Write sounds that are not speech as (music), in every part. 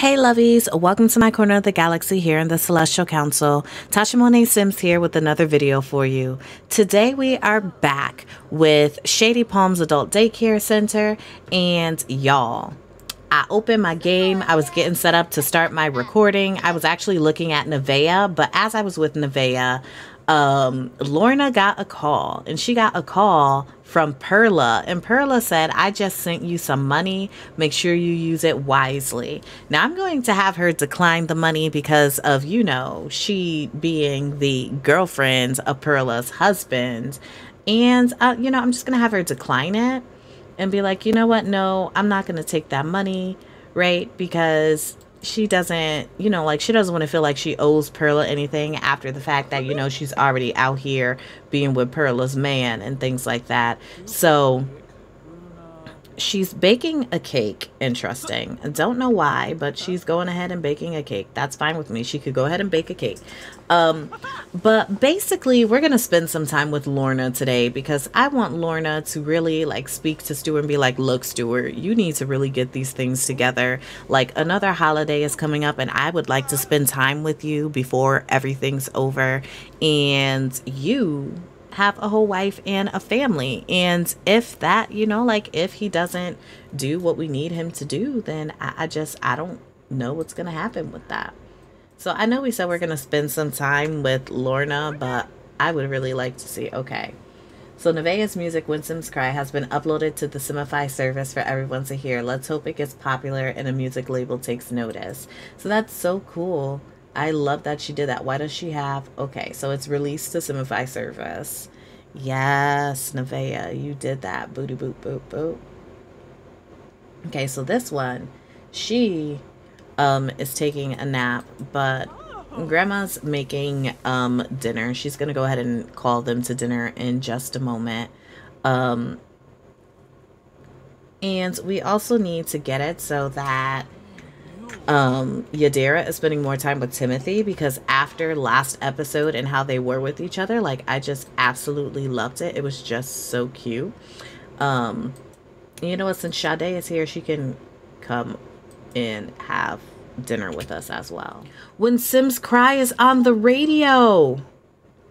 Hey lovies, welcome to my corner of the galaxy here in the Celestial Council. Tasha Monet Sims here with another video for you. Today we are back with Shady Palms Adult Daycare Center and y'all. I opened my game. I was getting set up to start my recording. I was actually looking at Nevaeh, but as I was with Nevaeh, um, Lorna got a call and she got a call from Perla. And Perla said, I just sent you some money. Make sure you use it wisely. Now, I'm going to have her decline the money because of, you know, she being the girlfriend of Perla's husband. And, uh, you know, I'm just going to have her decline it and be like, you know what? No, I'm not going to take that money, right? Because she doesn't, you know, like she doesn't want to feel like she owes Perla anything after the fact that, you know, she's already out here being with Perla's man and things like that. So she's baking a cake. Interesting. Don't know why, but she's going ahead and baking a cake. That's fine with me. She could go ahead and bake a cake. Um, but basically, we're going to spend some time with Lorna today because I want Lorna to really like speak to Stuart and be like, look, Stuart, you need to really get these things together. Like another holiday is coming up and I would like to spend time with you before everything's over. And you have a whole wife and a family. And if that, you know, like if he doesn't do what we need him to do, then I, I just, I don't know what's going to happen with that. So I know we said we're going to spend some time with Lorna, but I would really like to see, okay. So Nevaeh's music, When Sims Cry, has been uploaded to the Simify service for everyone to hear. Let's hope it gets popular and a music label takes notice. So that's so cool. I love that she did that. Why does she have? Okay, so it's released to Simify service. Yes, Nevaeh, you did that. Booty boop boop boop. Okay, so this one, she um is taking a nap, but grandma's making um dinner. She's gonna go ahead and call them to dinner in just a moment. Um and we also need to get it so that um, Yadira is spending more time with Timothy because after last episode and how they were with each other, like I just absolutely loved it. It was just so cute. Um, you know what? Since Sade is here, she can come and have dinner with us as well. When Sims Cry is on the radio.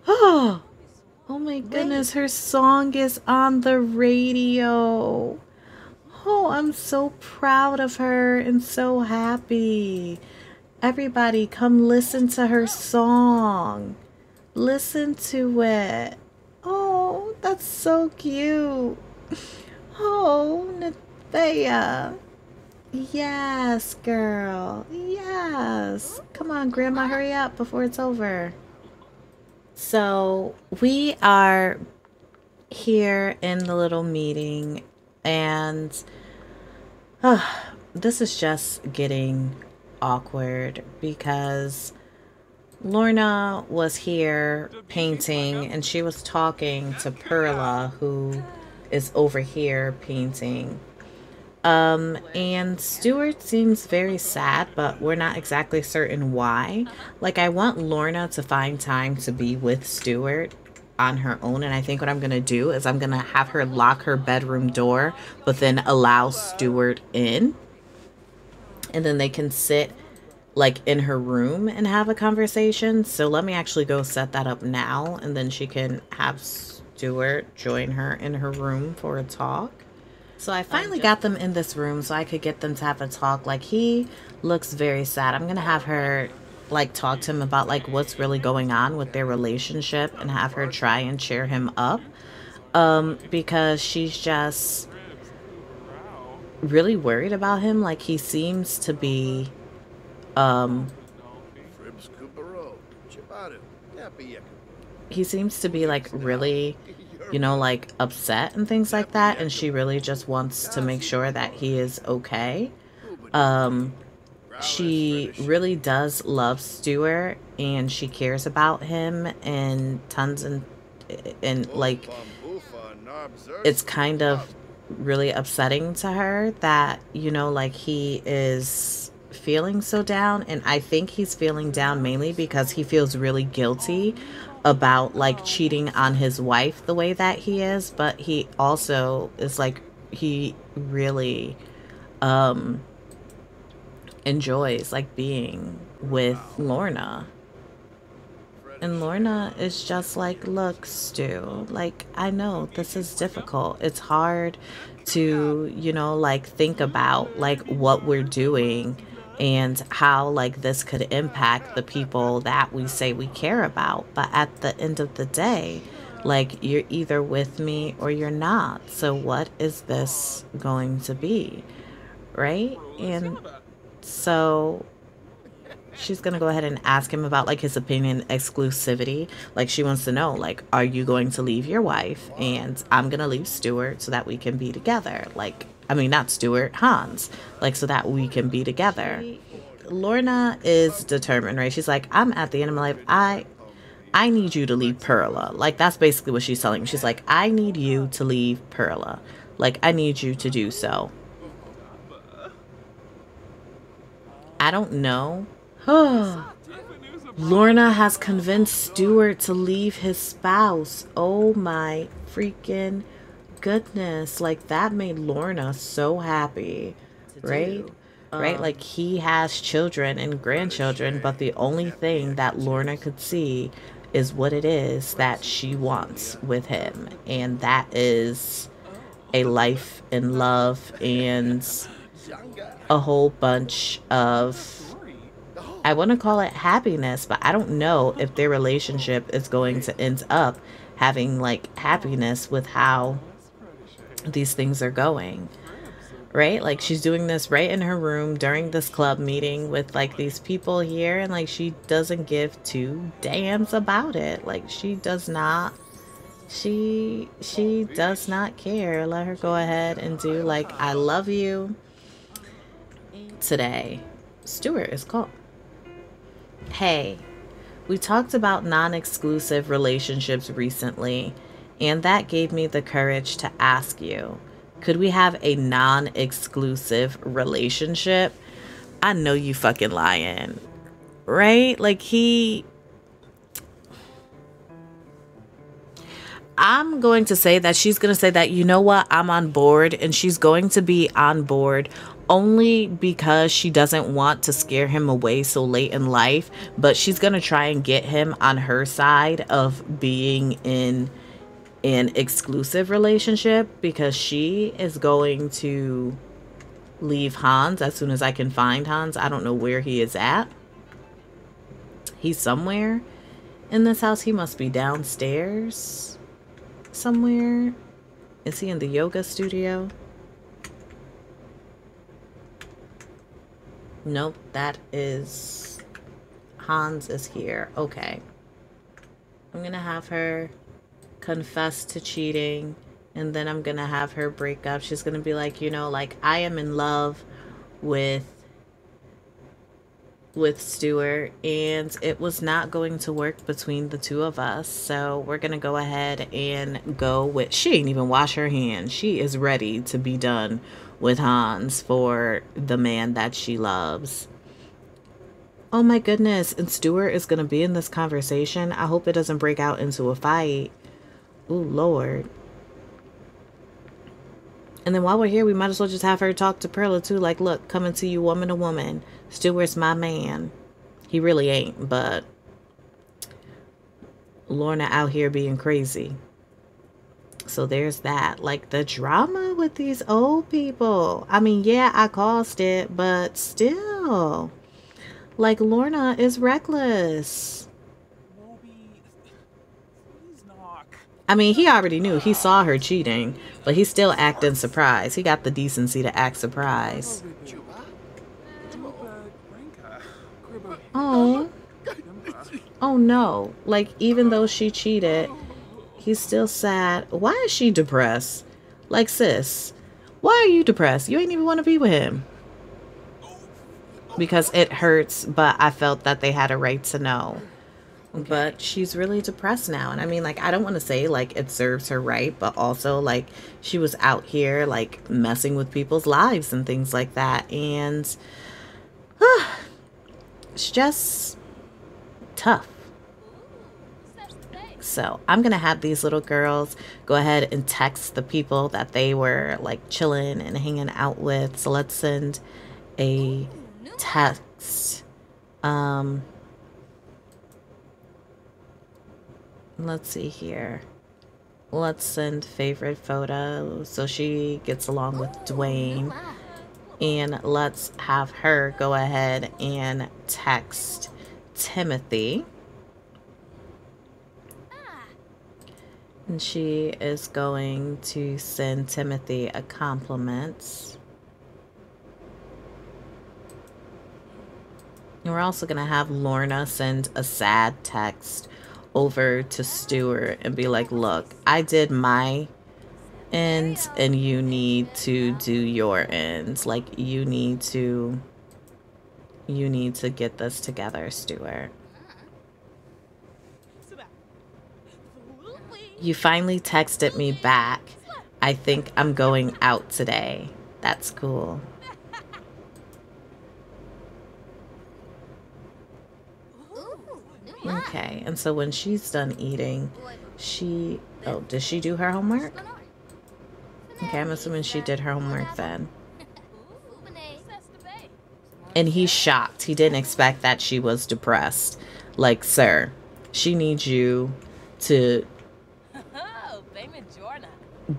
Oh, (gasps) oh my goodness, her song is on the radio. Oh, I'm so proud of her and so happy. Everybody, come listen to her song. Listen to it. Oh, that's so cute. Oh, Nevaeh. Yes, girl. Yes. Come on, Grandma, hurry up before it's over. So, we are here in the little meeting and uh, this is just getting awkward because Lorna was here painting and she was talking to Perla who is over here painting. Um, and Stuart seems very sad, but we're not exactly certain why. Like, I want Lorna to find time to be with Stuart on her own. And I think what I'm going to do is I'm going to have her lock her bedroom door, but then allow Stuart in. And then they can sit like in her room and have a conversation. So let me actually go set that up now. And then she can have Stuart join her in her room for a talk. So I finally got them in this room so I could get them to have a talk. Like he looks very sad. I'm going to have her like talk to him about like what's really going on with their relationship and have her try and cheer him up um because she's just really worried about him. Like he seems to be um he seems to be like really you know like upset and things like that and she really just wants to make sure that he is okay. Um she really does love Stuart and she cares about him and tons and and like it's kind of really upsetting to her that you know like he is feeling so down and I think he's feeling down mainly because he feels really guilty about like cheating on his wife the way that he is but he also is like he really um enjoys like being with Lorna. And Lorna is just like, look, Stu, like, I know this is difficult. It's hard to, you know, like think about like what we're doing and how like this could impact the people that we say we care about. But at the end of the day, like you're either with me or you're not. So what is this going to be? Right? And so she's going to go ahead and ask him about like his opinion exclusivity. Like she wants to know like are you going to leave your wife and I'm going to leave Stuart so that we can be together. Like I mean not Stuart, Hans. Like so that we can be together. Lorna is determined, right? She's like I'm at the end of my life. I I need you to leave Perla. Like that's basically what she's telling me. She's like I need you to leave Perla. Like I need you to do so. I don't know. (gasps) Lorna has convinced Stuart to leave his spouse. Oh my freaking goodness. Like that made Lorna so happy. Right? right? Um, like he has children and grandchildren, but the only thing that Lorna could see is what it is that she wants with him. And that is a life in love and a whole bunch of I want to call it happiness, but I don't know if their relationship is going to end up having like happiness with how these things are going. Right? Like she's doing this right in her room during this club meeting with like these people here and like she doesn't give two damns about it. Like she does not she she does not care. Let her go ahead and do like I love you today. Stuart is called. Hey, we talked about non exclusive relationships recently, and that gave me the courage to ask you could we have a non exclusive relationship? I know you fucking lying. Right? Like, he. I'm going to say that she's going to say that, you know what, I'm on board, and she's going to be on board only because she doesn't want to scare him away so late in life, but she's going to try and get him on her side of being in an exclusive relationship because she is going to leave Hans as soon as I can find Hans. I don't know where he is at. He's somewhere in this house. He must be downstairs somewhere. Is he in the yoga studio? Nope, that is... Hans is here. Okay. I'm gonna have her confess to cheating and then I'm gonna have her break up. She's gonna be like, you know, like I am in love with with Stuart and it was not going to work between the two of us. So we're gonna go ahead and go with she ain't even wash her hands. She is ready to be done with Hans for the man that she loves. Oh my goodness, and Stuart is going to be in this conversation. I hope it doesn't break out into a fight. Oh, Lord. And then while we're here, we might as well just have her talk to Perla too. Like, look, coming to you woman to woman. Stuart's my man. He really ain't, but Lorna out here being crazy. So there's that. Like the drama with these old people. I mean, yeah, I caused it, but still. Like Lorna is reckless. I mean, he already knew. He saw her cheating, but he's still acting surprised. He got the decency to act surprised. Oh. Oh no. Like, even though she cheated, He's still sad. Why is she depressed? Like, sis, why are you depressed? You ain't even want to be with him. Because it hurts, but I felt that they had a right to know. Okay. But she's really depressed now. And I mean, like, I don't want to say, like, it serves her right, but also, like, she was out here, like, messing with people's lives and things like that. And uh, (sighs) it's just tough. So I'm going to have these little girls go ahead and text the people that they were like chilling and hanging out with. So let's send a text. Um, let's see here. Let's send favorite photo so she gets along with Dwayne. And let's have her go ahead and text Timothy. And she is going to send Timothy a compliment. And we're also going to have Lorna send a sad text over to Stuart and be like, look, I did my ends and you need to do your ends. Like, you need to, you need to get this together, Stuart. You finally texted me back. I think I'm going out today. That's cool. Okay, and so when she's done eating, she... Oh, does she do her homework? Okay, I'm assuming she did her homework then. And he's shocked. He didn't expect that she was depressed. Like, sir, she needs you to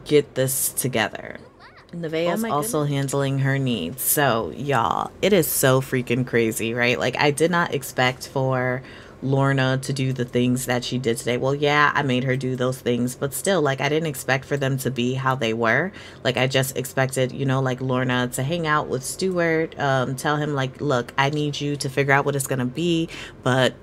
get this together. Nevaeh is oh also goodness. handling her needs. So, y'all, it is so freaking crazy, right? Like, I did not expect for Lorna to do the things that she did today. Well, yeah, I made her do those things, but still, like, I didn't expect for them to be how they were. Like, I just expected, you know, like Lorna to hang out with Stuart, um, tell him, like, look, I need you to figure out what it's going to be. But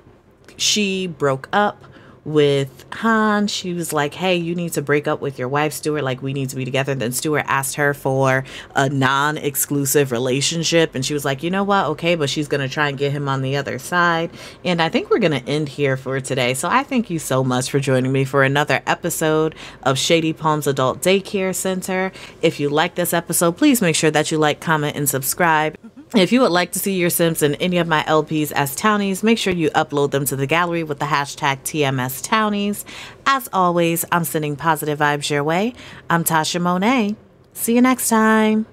she broke up with Han. She was like, hey, you need to break up with your wife, Stuart. Like, we need to be together. Then Stuart asked her for a non exclusive relationship. And she was like, you know what? Okay, but she's going to try and get him on the other side. And I think we're going to end here for today. So I thank you so much for joining me for another episode of Shady Palms Adult Daycare Center. If you like this episode, please make sure that you like, comment, and subscribe. If you would like to see your Sims in any of my LPs as townies, make sure you upload them to the gallery with the hashtag TMS Townies. As always, I'm sending positive vibes your way. I'm Tasha Monet. See you next time.